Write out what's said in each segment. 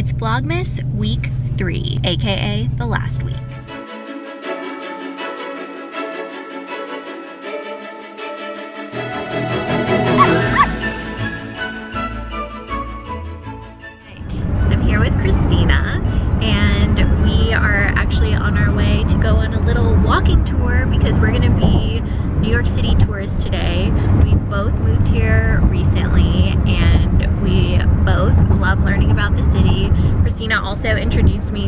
It's Vlogmas week three, AKA the last week.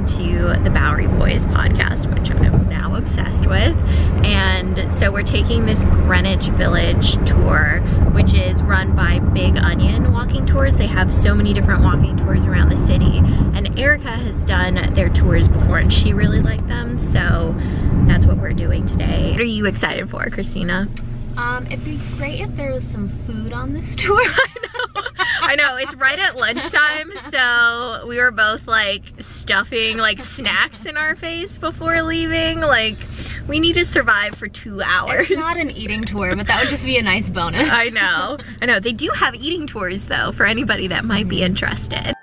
Me to the Bowery Boys podcast, which I'm now obsessed with. And so we're taking this Greenwich Village tour, which is run by Big Onion Walking Tours. They have so many different walking tours around the city. And Erica has done their tours before and she really liked them. So that's what we're doing today. What are you excited for, Cristina? Um, it'd be great if there was some food on this tour. I know. It's right at lunchtime, so we were both like stuffing like snacks in our face before leaving. Like, we need to survive for two hours. It's not an eating tour, but that would just be a nice bonus. I know. I know. They do have eating tours though for anybody that might be interested.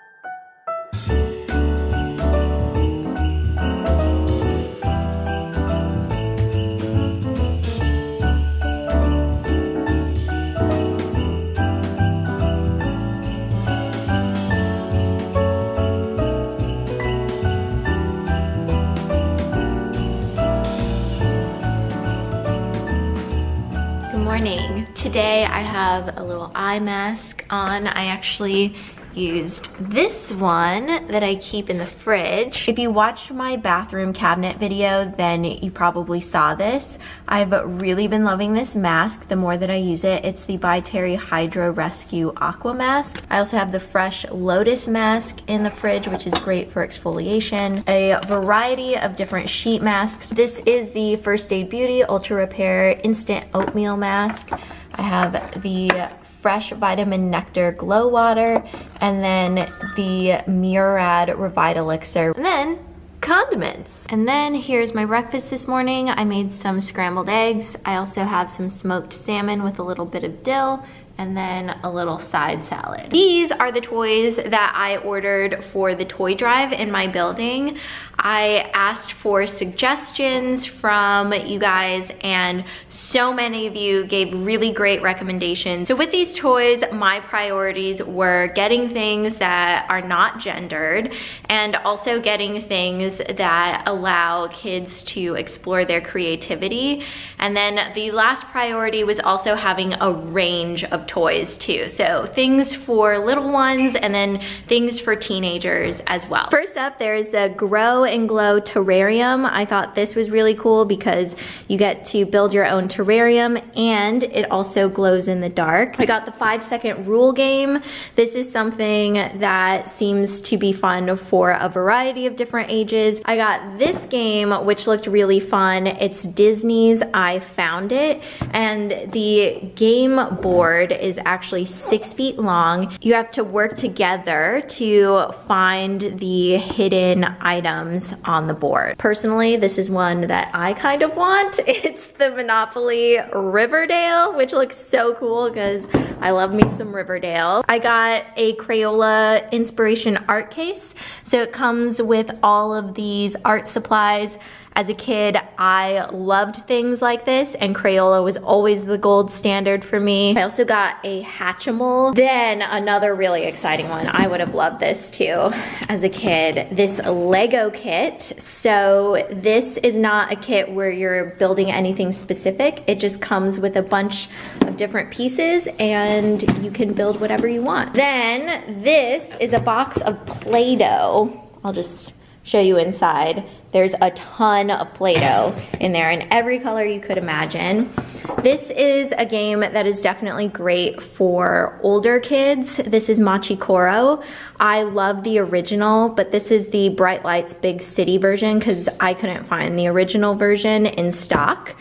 Little eye mask on. I actually used this one that I keep in the fridge. If you watched my bathroom cabinet video, then you probably saw this. I've really been loving this mask the more that I use it. It's the By Terry Hydro Rescue Aqua Mask. I also have the Fresh Lotus Mask in the fridge, which is great for exfoliation. A variety of different sheet masks. This is the First Aid Beauty Ultra Repair Instant Oatmeal Mask. I have the Fresh Vitamin Nectar Glow Water, and then the Murad Revive Elixir, And then condiments. And then here's my breakfast this morning. I made some scrambled eggs. I also have some smoked salmon with a little bit of dill and then a little side salad. These are the toys that I ordered for the toy drive in my building. I asked for suggestions from you guys and so many of you gave really great recommendations. So with these toys, my priorities were getting things that are not gendered and also getting things that allow kids to explore their creativity. And then the last priority was also having a range of toys too. So things for little ones and then things for teenagers as well. First up, there is the Grow and Glow Terrarium. I thought this was really cool because you get to build your own terrarium and it also glows in the dark. I got the five second rule game. This is something that seems to be fun for a variety of different ages. I got this game, which looked really fun. It's Disney's I Found It. And the game board is actually six feet long. You have to work together to find the hidden items on the board. Personally, this is one that I kind of want. It's the Monopoly Riverdale, which looks so cool because I love me some Riverdale. I got a Crayola inspiration art case. So it comes with all of these art supplies. As a kid, I loved things like this and Crayola was always the gold standard for me. I also got a Hatchimal. Then another really exciting one. I would have loved this too as a kid. This Lego kit. So this is not a kit where you're building anything specific. It just comes with a bunch of different pieces and you can build whatever you want. Then this is a box of Play-Doh. I'll just show you inside. There's a ton of Play-Doh in there in every color you could imagine. This is a game that is definitely great for older kids. This is Machi Koro. I love the original, but this is the Bright Lights Big City version because I couldn't find the original version in stock.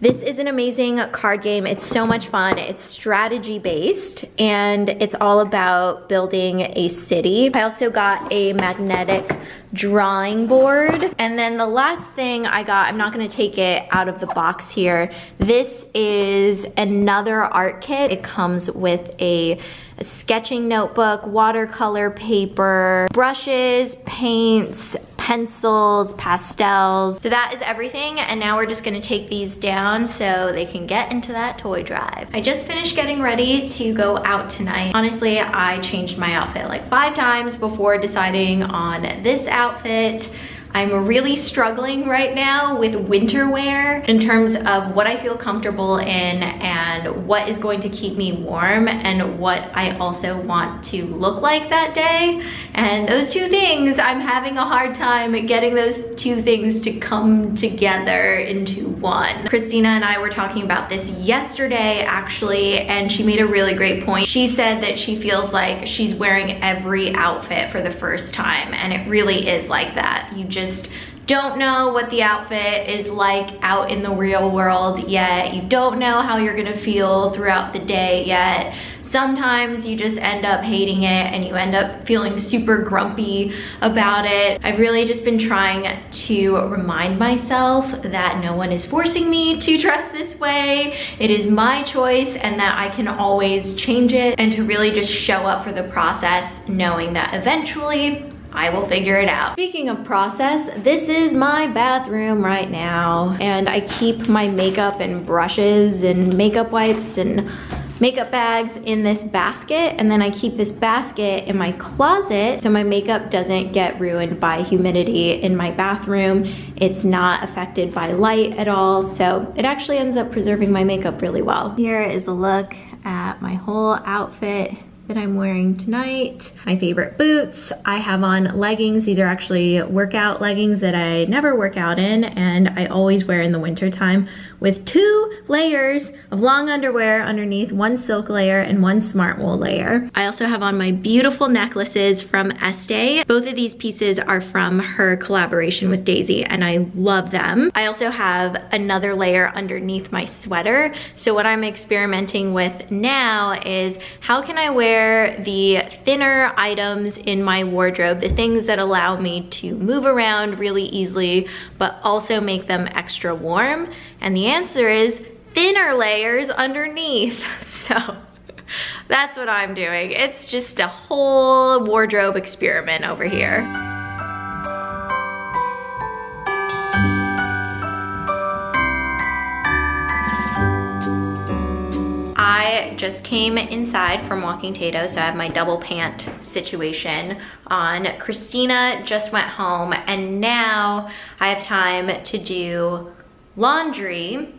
This is an amazing card game. It's so much fun. It's strategy based and it's all about building a city. I also got a magnetic drawing board. And then the last thing I got, I'm not gonna take it out of the box here. This is another art kit. It comes with a a sketching notebook, watercolor paper, brushes, paints, pencils, pastels. So that is everything and now we're just gonna take these down so they can get into that toy drive. I just finished getting ready to go out tonight. Honestly, I changed my outfit like five times before deciding on this outfit outfit I'm really struggling right now with winter wear in terms of what I feel comfortable in and what is going to keep me warm and what I also want to look like that day. And those two things, I'm having a hard time getting those two things to come together into one. Cristina and I were talking about this yesterday actually, and she made a really great point. She said that she feels like she's wearing every outfit for the first time, and it really is like that. You just just don't know what the outfit is like out in the real world yet. You don't know how you're gonna feel throughout the day yet. Sometimes you just end up hating it and you end up feeling super grumpy about it. I've really just been trying to remind myself that no one is forcing me to dress this way. It is my choice and that I can always change it and to really just show up for the process knowing that eventually I will figure it out. Speaking of process, this is my bathroom right now. And I keep my makeup and brushes and makeup wipes and makeup bags in this basket and then I keep this basket in my closet so my makeup doesn't get ruined by humidity in my bathroom. It's not affected by light at all so it actually ends up preserving my makeup really well. Here is a look at my whole outfit that I'm wearing tonight. My favorite boots. I have on leggings. These are actually workout leggings that I never work out in and I always wear in the winter time with two layers of long underwear underneath, one silk layer and one smart wool layer. I also have on my beautiful necklaces from Estee. Both of these pieces are from her collaboration with Daisy and I love them. I also have another layer underneath my sweater. So what I'm experimenting with now is how can I wear the thinner items in my wardrobe, the things that allow me to move around really easily, but also make them extra warm and the answer is thinner layers underneath. So that's what I'm doing. It's just a whole wardrobe experiment over here. I just came inside from walking Tato, so I have my double pant situation on. Cristina just went home and now I have time to do laundry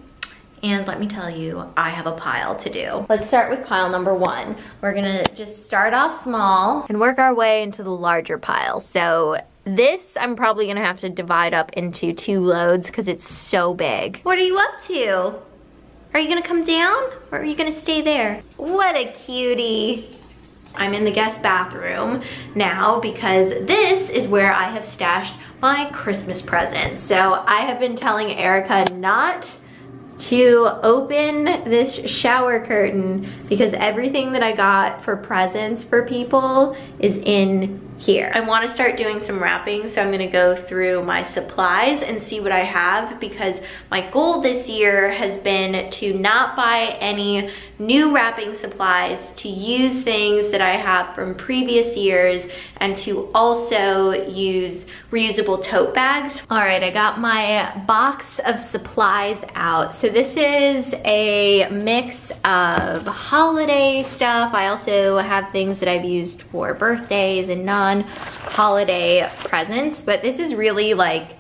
and let me tell you, I have a pile to do. Let's start with pile number one. We're gonna just start off small and work our way into the larger pile. So this I'm probably gonna have to divide up into two loads because it's so big. What are you up to? Are you gonna come down or are you gonna stay there? What a cutie. I'm in the guest bathroom now because this is where I have stashed my Christmas presents. So I have been telling Erica not to open this shower curtain because everything that I got for presents for people is in here. I wanna start doing some wrapping, so I'm gonna go through my supplies and see what I have because my goal this year has been to not buy any new wrapping supplies, to use things that I have from previous years, and to also use reusable tote bags. All right, I got my box of supplies out. So this is a mix of holiday stuff. I also have things that I've used for birthdays and non-holiday presents, but this is really like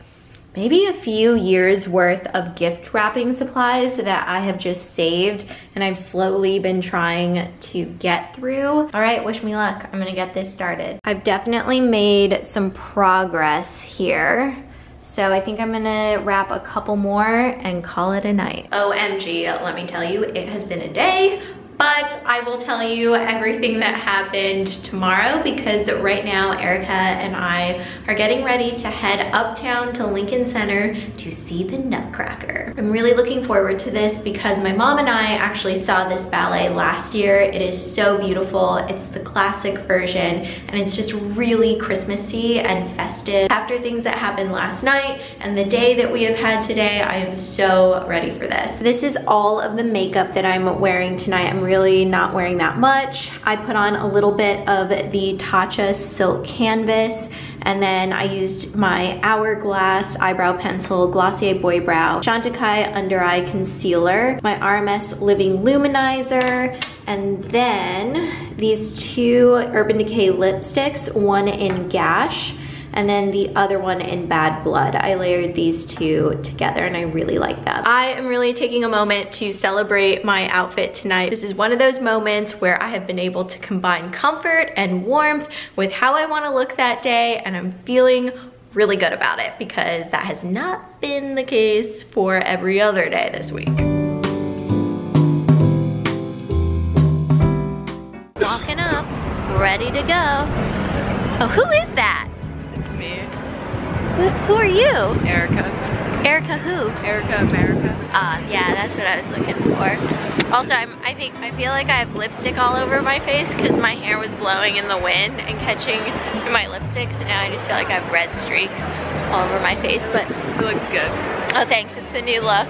maybe a few years worth of gift wrapping supplies that I have just saved and I've slowly been trying to get through. All right, wish me luck. I'm gonna get this started. I've definitely made some progress here. So I think I'm gonna wrap a couple more and call it a night. OMG, let me tell you, it has been a day, but I will tell you everything that happened tomorrow because right now Erica and I are getting ready to head uptown to Lincoln Center to see the Nutcracker. I'm really looking forward to this because my mom and I actually saw this ballet last year. It is so beautiful. It's the classic version and it's just really Christmassy and festive. After things that happened last night and the day that we have had today, I am so ready for this. This is all of the makeup that I'm wearing tonight. I'm really not wearing that much. I put on a little bit of the Tatcha Silk Canvas and then I used my Hourglass Eyebrow Pencil Glossier Boy Brow Chantecaille Under Eye Concealer, my RMS Living Luminizer, and then these two Urban Decay lipsticks, one in Gash, and then the other one in Bad Blood. I layered these two together and I really like them. I am really taking a moment to celebrate my outfit tonight. This is one of those moments where I have been able to combine comfort and warmth with how I wanna look that day and I'm feeling really good about it because that has not been the case for every other day this week. Walking up, ready to go. Oh, who is that? Who, who are you? Erica. Erica who? Erica America. Ah, uh, yeah, that's what I was looking for. Also, I'm, I think, I feel like I have lipstick all over my face because my hair was blowing in the wind and catching my lipstick, so now I just feel like I have red streaks all over my face, but... It looks good. Oh, thanks, it's the new look.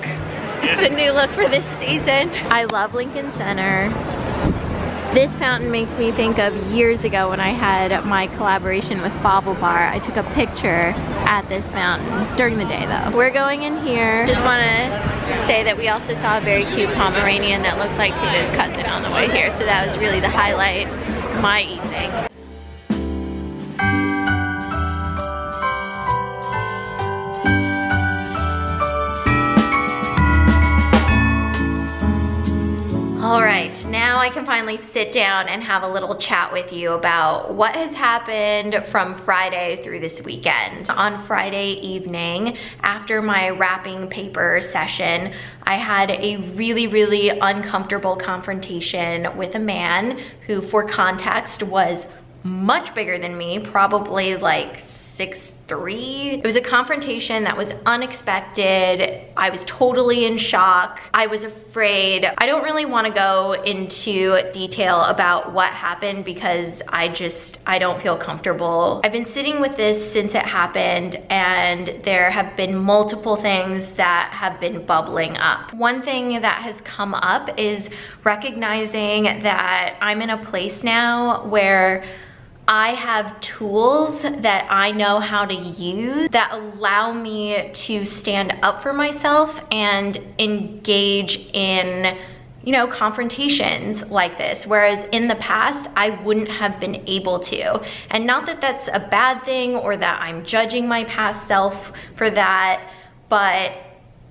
It's the new look for this season. I love Lincoln Center. This fountain makes me think of years ago when I had my collaboration with BaubleBar. I took a picture at this fountain during the day though. We're going in here. Just want to say that we also saw a very cute Pomeranian that looks like Tuna's cousin on the way here. So that was really the highlight my evening. Now I can finally sit down and have a little chat with you about what has happened from Friday through this weekend. On Friday evening, after my wrapping paper session, I had a really, really uncomfortable confrontation with a man who, for context, was much bigger than me, probably like six three. It was a confrontation that was unexpected. I was totally in shock. I was afraid. I don't really wanna go into detail about what happened because I just, I don't feel comfortable. I've been sitting with this since it happened and there have been multiple things that have been bubbling up. One thing that has come up is recognizing that I'm in a place now where I have tools that I know how to use that allow me to stand up for myself and engage in you know, confrontations like this, whereas in the past, I wouldn't have been able to. And not that that's a bad thing or that I'm judging my past self for that, but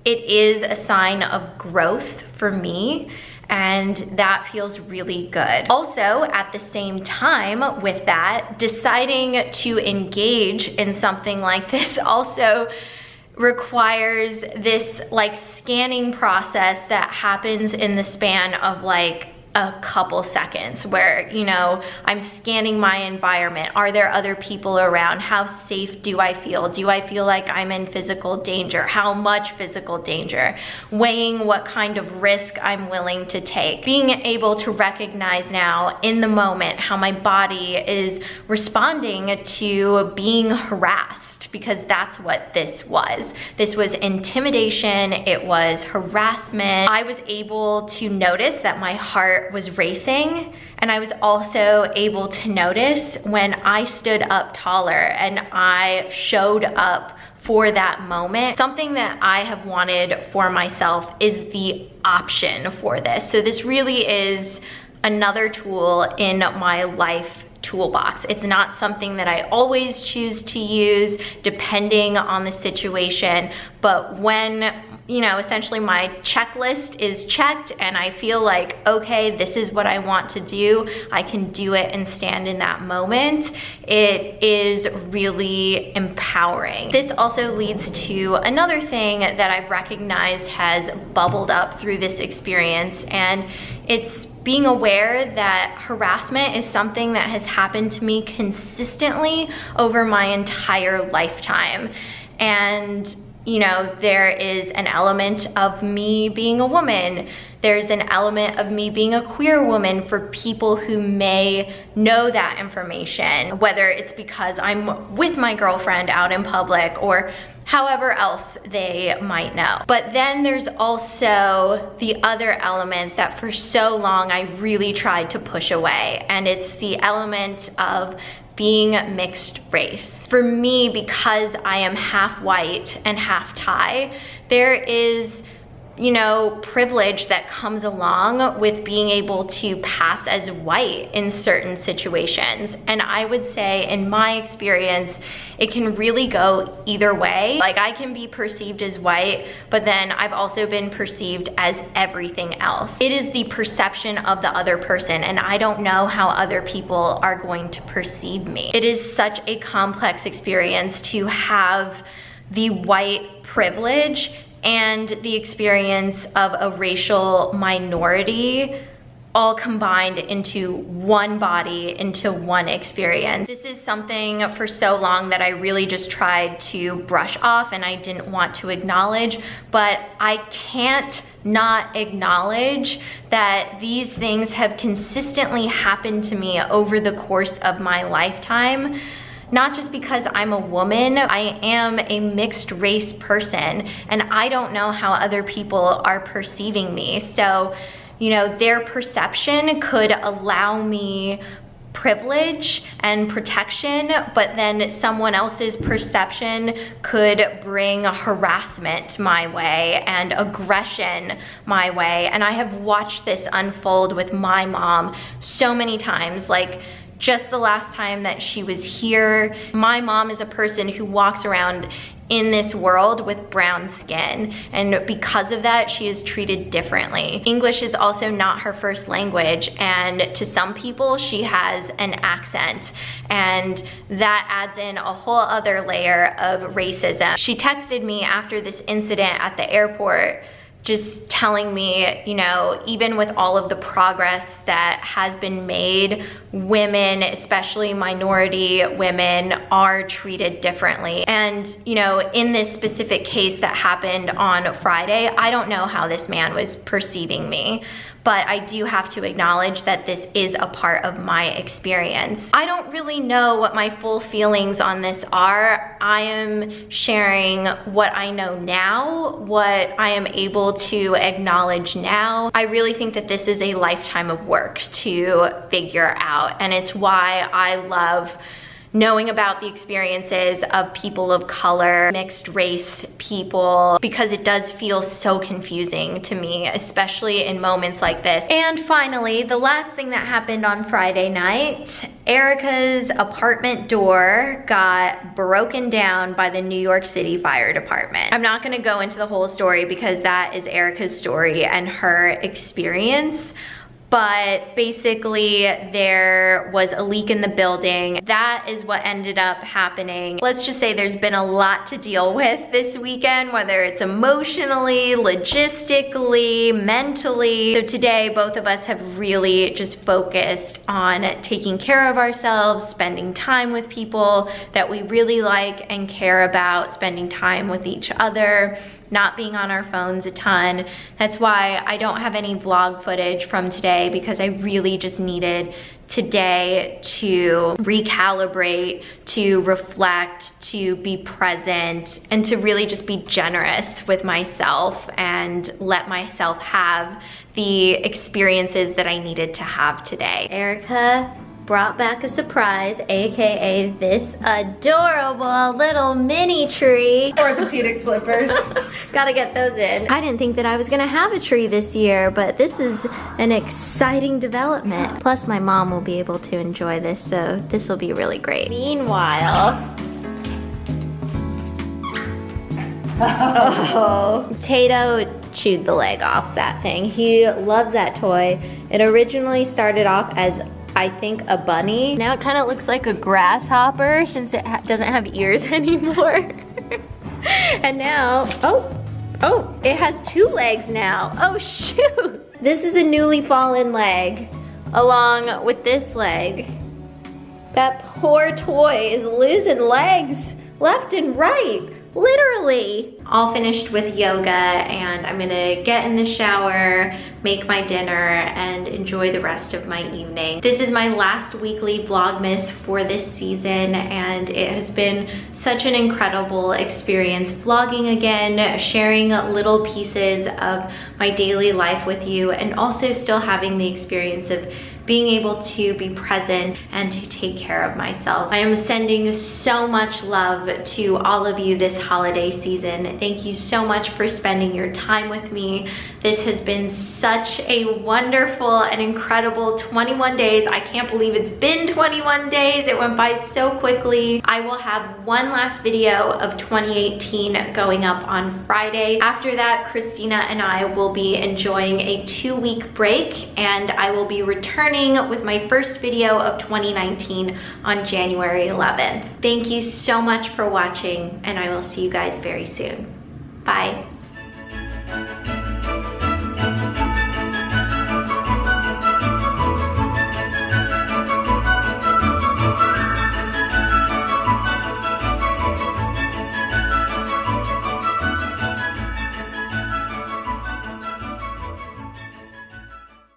it is a sign of growth for me and that feels really good. Also, at the same time with that, deciding to engage in something like this also requires this like scanning process that happens in the span of like a couple seconds where, you know, I'm scanning my environment. Are there other people around? How safe do I feel? Do I feel like I'm in physical danger? How much physical danger? Weighing what kind of risk I'm willing to take. Being able to recognize now in the moment how my body is responding to being harassed because that's what this was. This was intimidation, it was harassment. I was able to notice that my heart was racing and I was also able to notice when I stood up taller and I showed up for that moment. Something that I have wanted for myself is the option for this. So this really is another tool in my life toolbox. It's not something that I always choose to use depending on the situation, but when you know, essentially my checklist is checked and I feel like, okay, this is what I want to do. I can do it and stand in that moment. It is really empowering. This also leads to another thing that I've recognized has bubbled up through this experience and it's being aware that harassment is something that has happened to me consistently over my entire lifetime. And you know, there is an element of me being a woman. There's an element of me being a queer woman for people who may know that information, whether it's because I'm with my girlfriend out in public or however else they might know. But then there's also the other element that for so long I really tried to push away, and it's the element of being mixed race. For me, because I am half white and half Thai, there is you know, privilege that comes along with being able to pass as white in certain situations. And I would say in my experience, it can really go either way. Like I can be perceived as white, but then I've also been perceived as everything else. It is the perception of the other person and I don't know how other people are going to perceive me. It is such a complex experience to have the white privilege and the experience of a racial minority all combined into one body, into one experience. This is something for so long that I really just tried to brush off and I didn't want to acknowledge, but I can't not acknowledge that these things have consistently happened to me over the course of my lifetime not just because I'm a woman, I am a mixed race person and I don't know how other people are perceiving me. So, you know, their perception could allow me privilege and protection, but then someone else's perception could bring harassment my way and aggression my way. And I have watched this unfold with my mom so many times. Like, just the last time that she was here. My mom is a person who walks around in this world with brown skin and because of that she is treated differently. English is also not her first language and to some people she has an accent and that adds in a whole other layer of racism. She texted me after this incident at the airport just telling me, you know, even with all of the progress that has been made, women, especially minority women, are treated differently. And, you know, in this specific case that happened on Friday, I don't know how this man was perceiving me but I do have to acknowledge that this is a part of my experience. I don't really know what my full feelings on this are. I am sharing what I know now, what I am able to acknowledge now. I really think that this is a lifetime of work to figure out and it's why I love knowing about the experiences of people of color, mixed race people, because it does feel so confusing to me, especially in moments like this. And finally, the last thing that happened on Friday night, Erica's apartment door got broken down by the New York City Fire Department. I'm not gonna go into the whole story because that is Erica's story and her experience but basically there was a leak in the building. That is what ended up happening. Let's just say there's been a lot to deal with this weekend, whether it's emotionally, logistically, mentally. So today, both of us have really just focused on taking care of ourselves, spending time with people that we really like and care about, spending time with each other, not being on our phones a ton. That's why I don't have any vlog footage from today because I really just needed today to recalibrate, to reflect, to be present, and to really just be generous with myself and let myself have the experiences that I needed to have today. Erica brought back a surprise, AKA this adorable little mini tree. Orthopedic slippers. Gotta get those in. I didn't think that I was gonna have a tree this year, but this is an exciting development. Plus my mom will be able to enjoy this, so this will be really great. Meanwhile, Oh. Tato chewed the leg off that thing. He loves that toy. It originally started off as I think a bunny. Now it kind of looks like a grasshopper since it ha doesn't have ears anymore. and now, oh, oh, it has two legs now. Oh shoot. This is a newly fallen leg along with this leg. That poor toy is losing legs left and right literally. All finished with yoga and I'm gonna get in the shower, make my dinner, and enjoy the rest of my evening. This is my last weekly Vlogmas for this season and it has been such an incredible experience vlogging again, sharing little pieces of my daily life with you, and also still having the experience of being able to be present and to take care of myself. I am sending so much love to all of you this holiday season. Thank you so much for spending your time with me. This has been such a wonderful and incredible 21 days. I can't believe it's been 21 days. It went by so quickly. I will have one last video of 2018 going up on Friday. After that, Cristina and I will be enjoying a two week break and I will be returning with my first video of 2019 on January 11th. Thank you so much for watching and I will see you guys very soon. Bye.